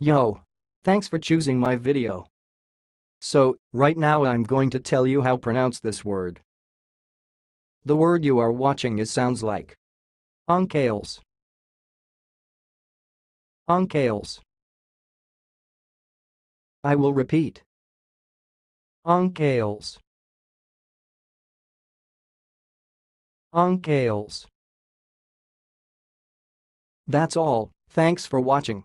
Yo! Thanks for choosing my video. So, right now I'm going to tell you how pronounce this word. The word you are watching is sounds like Oncale's. Oncale's. I will repeat. Oncale's. Oncale's. That's all, thanks for watching.